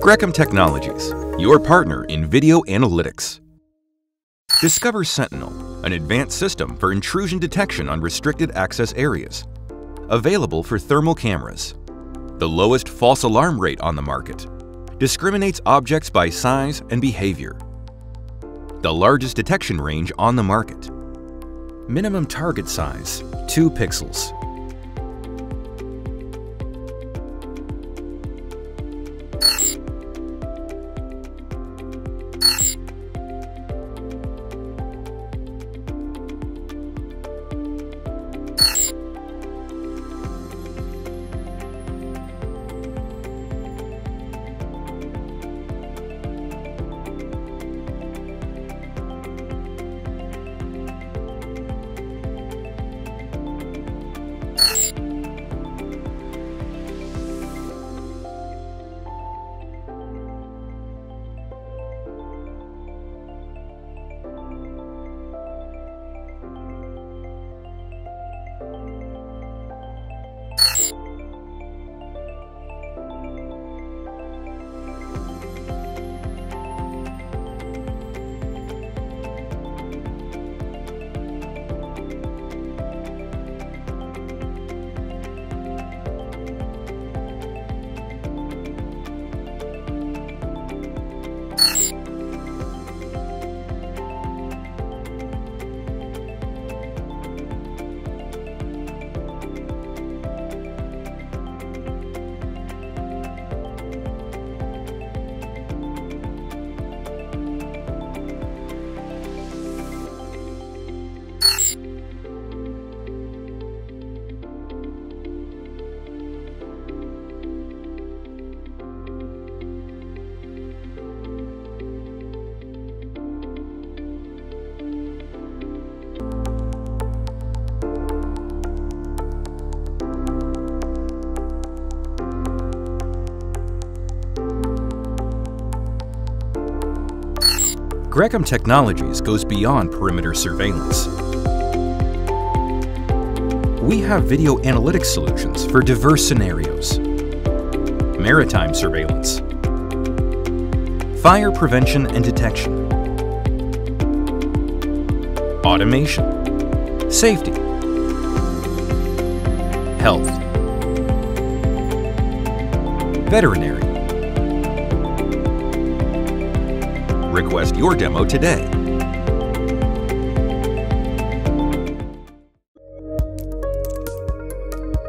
Grekkom Technologies, your partner in video analytics. Discover Sentinel, an advanced system for intrusion detection on restricted access areas. Available for thermal cameras. The lowest false alarm rate on the market. Discriminates objects by size and behavior. The largest detection range on the market. Minimum target size, 2 pixels. you Grekkom Technologies goes beyond perimeter surveillance. We have video analytics solutions for diverse scenarios. Maritime surveillance, fire prevention and detection, automation, safety, health, veterinary, Request your demo today.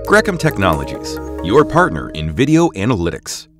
Grekkom Technologies, your partner in video analytics.